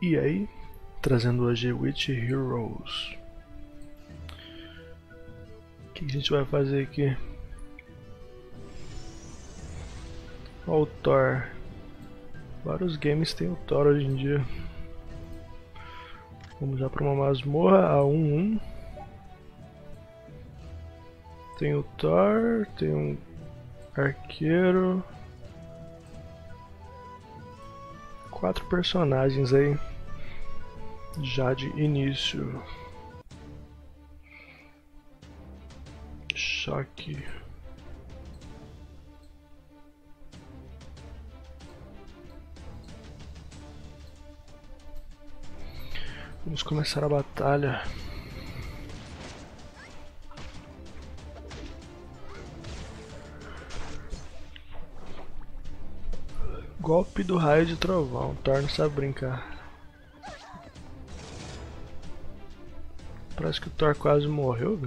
EA, trazendo hoje Witch Heroes. O que a gente vai fazer aqui? Olha o Thor. Vários games tem o Thor hoje em dia. Vamos já para uma masmorra a 1-1. Tem o Thor, tem um arqueiro. Quatro personagens aí já de início. Choque. Vamos começar a batalha. Golpe do raio de trovão, torna-se a brincar. Parece que o Thor quase morreu.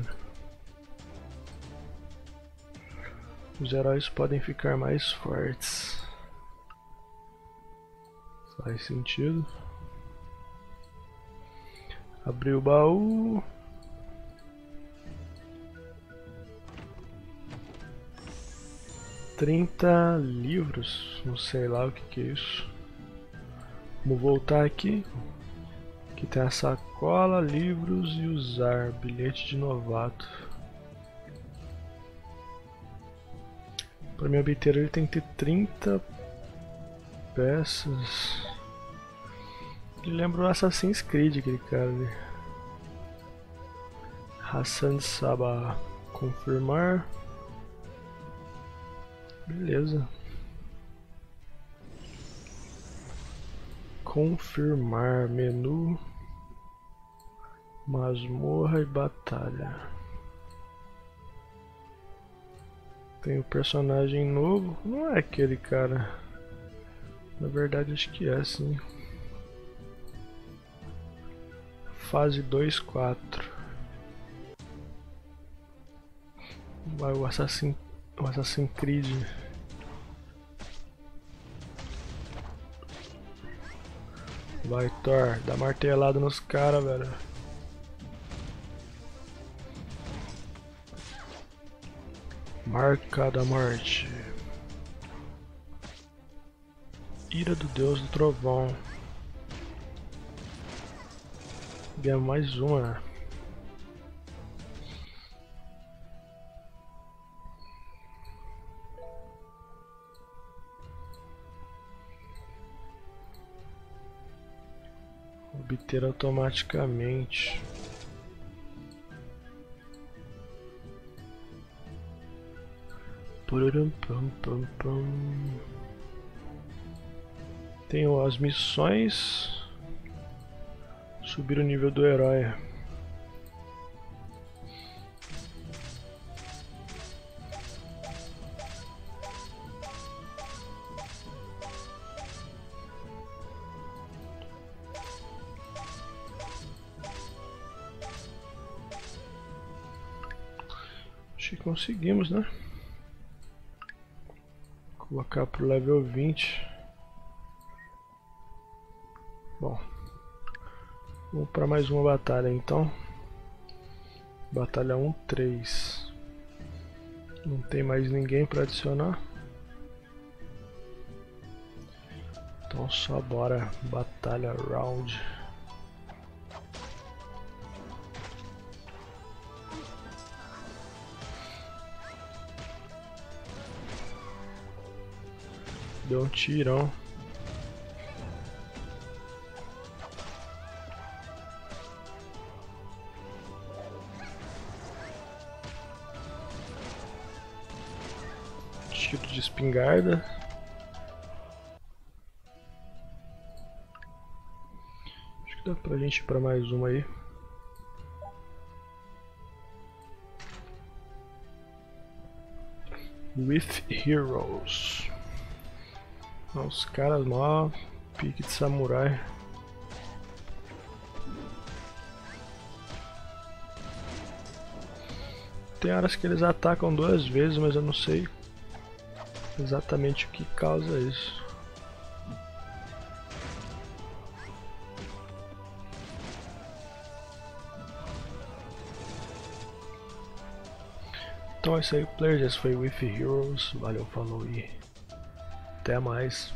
Os heróis podem ficar mais fortes. Faz sentido. Abrir o baú. Trinta livros, não sei lá o que, que é isso. Vamos voltar aqui. Aqui tem a sacola, livros e usar, bilhete de novato. Para me obter ele tem que ter 30 peças. Ele lembra o Assassin's Creed, aquele cara ali. Hassan Saba. Confirmar. Beleza. Confirmar menu. Masmorra e batalha. Tem o um personagem novo. Não é aquele cara. Na verdade acho que é sim fase 2, 4. Vai o Assassin, o Assassin Creed. Vai Thor, dá martelada nos caras, velho. Marca da morte. Ira do Deus do Trovão. Ganha mais uma. Obter automaticamente. Tenho as missões. Subir o nível do herói. Acho que conseguimos, né? Colocar pro level 20. Bom. Vamos para mais uma batalha então. Batalha 1, 3. Não tem mais ninguém para adicionar. Então só bora. Batalha round. Deu um tirão. tiro de espingarda. Acho que dá pra gente ir pra mais uma aí. With Heroes. Ah, os caras mó pique de samurai. Tem horas que eles atacam duas vezes, mas eu não sei exatamente o que causa isso. Então é isso aí, players. Esse foi With Heroes. Valeu, falou e até mais.